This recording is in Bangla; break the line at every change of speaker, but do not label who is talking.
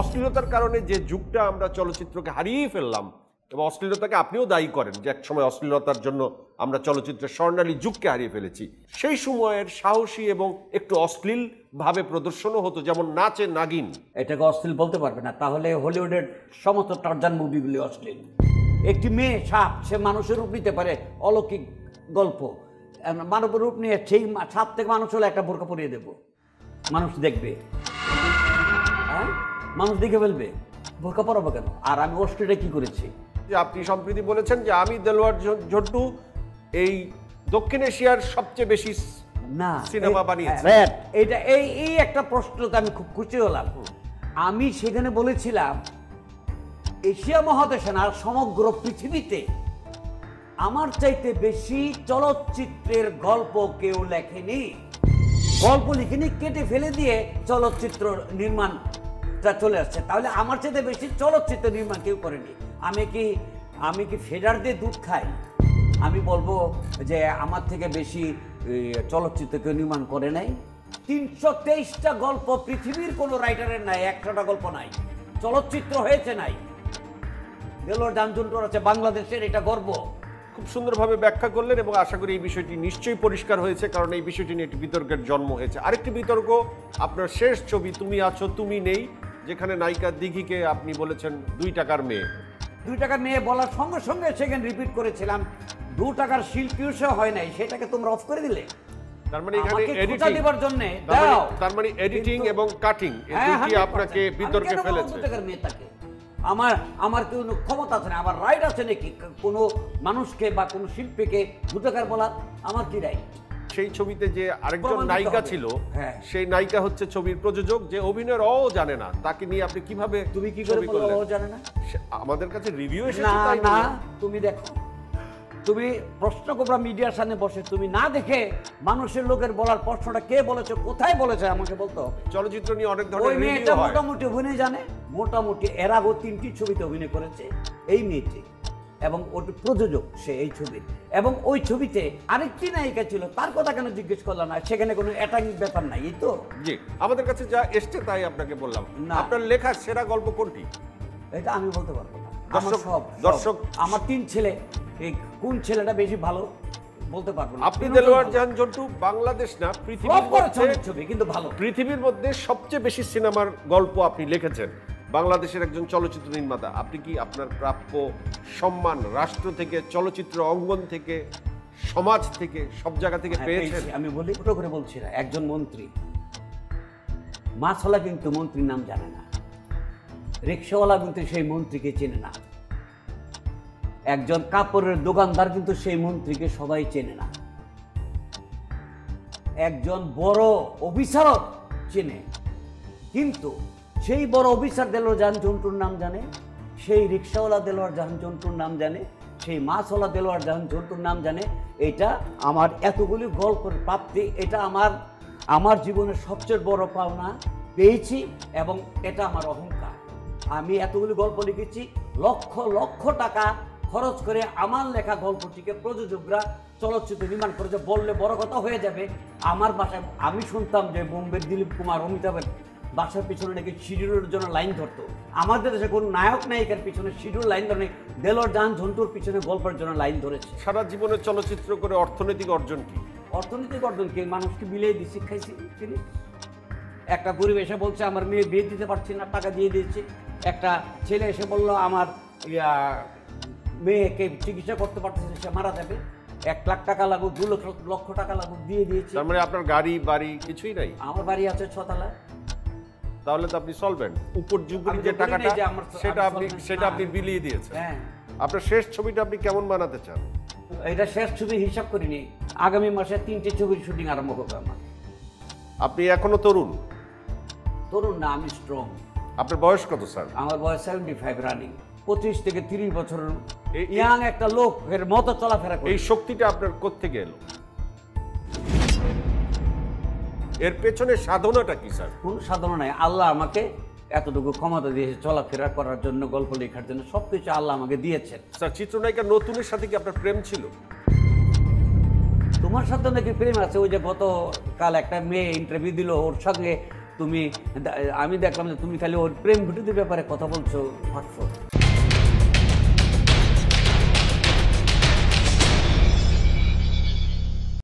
অশ্লীলতার কারণে যে যুগটা আমরা চলচ্চিত্রকে হারিয়ে ফেললাম এবং অশ্লীলতাকে আপনিও দায়ী করেন যে এক সময় অশ্লীলতার জন্য আমরা চলচ্চিত্রের স্বর্ণালী যুগকে হারিয়ে ফেলেছি। সেই সময়ের সাহসী এবং একটু অশ্লীল ভাবে প্রদর্শনও হতো, যেমন নাচে নাগিন।
এটাকে অশ্লীল বলতে পারবে না। তাহলে হলিউডের সমস্ত টার্জান মুভিগুলি অশ্লীল। একটি মেয়ে সাপ, সে মানুষের রূপ নিতে পারে অলৌকিক গল্প। মানব রূপ নিয়ে সেই সাপ থেকে মানুষ হলে একটা বোরকা পরিয়ে দেব। মানুষ দেখবে। মানুষ দেখে ফেলবে। বোরকা পরাবো কেন? আর আমি অস্ট্রেলিয়া কি করেছি?
যে আপনি সম্প্রতি বলেছেন যে আমি দেলোয়ার ঝ- ঝন্টু এই দক্ষিণ এশিয়ার সবচেয়ে বেশি
না
সিনেমা বানিয়েছে।
হ্যাঁ, এটা এই এই একটা প্রশ্নতে আমি খুব খুশি হলাম। আমি সেখানে বলেছিলাম এশিয়া মহাদেশে না সমগ্র পৃথিবীতে আমার চাইতে বেশি চলচ্চিত্রের গল্প কেউ লেখেনি। গল্প লিখেনি কেটে ফেলে দিয়ে চলচ্চিত্র নির্মাণটা চলে আসছে। তাহলে আমার চাইতে বেশি চলচ্চিত্র নির্মাণ কেউ করেনি। আমি কি আমি কি ফেডার দিয়ে দুধ খাই? আমি বলব যে আমার থেকে বেশি চলচ্চিত্র কেউ নির্মাণ করে নাই। তিনশো তেইশটা গল্প পৃথিবীর কোনো রাইটারের নাই, একশোটা গল্প নাই। চলচ্চিত্র হয়েছে নাই। দেলোর ডানজুন্টর আছে, বাংলাদেশের, এটা গর্ব।
খুব সুন্দরভাবে ব্যাখ্যা করলেন এবং আশা করি এই বিষয়টি নিশ্চয়ই পরিষ্কার হয়েছে কারণ এই বিষয়টি নিয়ে একটি বিতর্কের জন্ম হয়েছে। আরেকটি বিতর্ক আপনার শেষ ছবি তুমি আছো তুমি নেই যেখানে নায়িকা দিঘিকে আপনি বলেছেন দুই টাকার মেয়ে।
দুই টাকা মেয়ে বলার সঙ্গে সঙ্গে সেখানে রিপিট করেছিলাম দু টাকার শিল্পীও সে হয় নাই সেটাকে তোমরা অফ করে দিলে?
তার মানে এখানে এডিটিং
জন্য
মানে-
দাও।
তার মানে এডিটিং এবং কাটিং এই
হ্যাঁ,
দুটি আপনাকে বিতর্কে ফেলেছে
দু টাকার মেয়ে তাকে? আমার আমার কোনো ক্ষমতা আছে না আমার রাইট আছে নাকি? কোনো মানুষকে বা কোনো শিল্পীকে ভূতকার বলা বলার আমার কি রাইট
সেই ছবিতে যে আরেকজন নায়িকা ছিল
হ্যাঁ।
সেই নায়িকা হচ্ছে ছবির প্রযোজক যে অভিনয়ের অ জানে না। তাকে নিয়ে আপনি কীভাবে
তুমি কি করে জানে না?
আমাদের কাছে রিভিউ এসেছে
না তুমি দেখো। তুমি প্রশ্ন কোবরা মিডিয়ার সামনে বসে তুমি না দেখে মানুষের লোকের বলার প্রশ্নটা কে বলেছে কোথায় বলেছে আমাকে বলতো?
চলচ্চিত্র নিয়ে অনেক
ওই
ধরনের
মেয়েটা মোটামুটি অভিনয় জানে মোটামুটি এর আগেও তিনটি ছবিতে অভিনয় করেছে এই মেয়েটি এবং ওটি প্রযোজক সে এই ছবির। এবং ওই ছবিতে আরেকটি নায়িকা ছিল তার কথা কেন জিজ্ঞেস করলাম না? সেখানে কোনো অ্যাটাকিং ব্যাপার নাই এই তো?
জি আমাদের কাছে যা এসছে তাই আপনাকে বললাম।
না।
আপনার লেখা সেরা গল্প কোনটি?
এটা আমি বলতে পারব না।
দর্শক- দর্শক-
আমার তিন ছেলে। কোন ছেলেটা বেশি ভালো বলতে পারব না।
আপনি দেলোয়ার জাহান জন্টু বাংলাদেশ না পৃথিবীর মধ্যে
ছবি কিন্তু ভালো।
পৃথিবীর মধ্যে সবচেয়ে বেশি সিনেমার গল্প আপনি লিখেছেন। বাংলাদেশের একজন চলচ্চিত্র নির্মাতা আপনি কি আপনার প্রাপ্য সম্মান রাষ্ট্র থেকে চলচ্চিত্র অঙ্গন থেকে সমাজ থেকে সব জায়গা থেকে
হ্যাঁ,
পেয়েছেন?
আমি বলি ছোট করে বলছি না একজন মন্ত্রী। মাছওয়ালা কিন্তু মন্ত্রীর নাম জানে না। রিক্সাওয়ালা কিন্তু সেই মন্ত্রীকে চেনে না। একজন কাপড়ের দোকানদার কিন্তু সেই মন্ত্রীকে সবাই চেনে না। একজন বড় অফিসারও চেনে। কিন্তু সেই বড় অফিসার দেলোয়ার জাহান নাম জানে। সেই রিক্সাওয়ালা দেলোয়ার জাহান নাম জানে। সেই মাছওয়ালা দেলোয়ার জাহান নাম জানে। এটা আমার এতগুলি গল্পের প্রাপ্তি, এটা আমার আমার জীবনের সবচেয়ে বড় পাওনা পেয়েছি এবং এটা আমার অহংকার। আমি এতগুলি গল্প লিখেছি, লক্ষ লক্ষ টাকা খরচ করে আমার লেখা গল্পটিকে প্রযোজকরা চলচ্চিত্র নির্মাণ করেছে বললে বড় কথা হয়ে যাবে। আমার বাসায় আমি শুনতাম যে বোম্বের দিলীপ কুমার অমিতাভের বাসার পিছনে নাকি শিডিউলের জন্য লাইন ধরতো। আমাদের দেশে কোন নায়ক নায়িকার পিছনে শিডিউল লাইন ধরে দেলোর ডান ঝন্টুর পিছনে গল্পের জন্য লাইন ধরেছে।
সারা জীবনে চলচ্চিত্র করে অর্থনৈতিক অর্জন কি?
অর্থনৈতিক অর্জন কি? মানুষকে বিলিয়ে দিচ্ছি খাইছি ফিরে একটা গরিব এসে বলছে আমার মেয়ে বিয়ে দিতে পারছি না টাকা দিয়ে দিয়েছি। একটা ছেলে এসে বলল আমার মেয়েকে চিকিৎসা করতে পারতেছে সে মারা যাবে। এক লাখ টাকা লাগুক দু লক্ষ লক্ষ টাকা লাগুক দিয়ে দিয়েছি।
তার মানে আপনার গাড়ি বাড়ি কিছুই নাই?
আমার বাড়ি আছে ছতলা।
তাহলে তো আপনি সলভেন্ট উপর যুগের যে টাকাটা সেটা আপনি সেটা আপনি বিলিয়ে দিয়েছেন।
হ্যাঁ।
আপনার শেষ ছবিটা আপনি কেমন বানাতে চান?
এটা শেষ ছবি হিসাব করিনি। আগামী মাসে তিনটে ছবির শুটিং আরম্ভ করবে আমার।
আপনি এখনও তরুণ?
তরুণ না আমি স্ট্রং
আপনার বয়স কত স্যার?
আমার বয়স সেভেন্টি ফাইভ রানিং পঁচিশ থেকে তিরিশ বছরের ইয়াং একটা লোকের মতো চলাফেরা করি
এই শক্তিটা আপনার কোত্থেকে এলো? এর পেছনে সাধনাটা কি স্যার?
কোন সাধনা নাই। আল্লাহ আমাকে এতটুকু ক্ষমতা দিয়েছে চলাফেরা করার জন্য গল্প লেখার জন্য। সব কিছু আল্লাহ আমাকে দিয়েছেন।
স্যার চিত্রনায়িকা নতুনের সাথে কি আপনার প্রেম ছিল?
তোমার সাথে নাকি প্রেম আছে? ওই যে গতকাল একটা মেয়ে ইন্টারভিউ দিল ওর সঙ্গে। তুমি আমি দেখলাম যে তুমি খালি ওর প্রেম ঘটিতের ব্যাপারে কথা বলছো ফটফট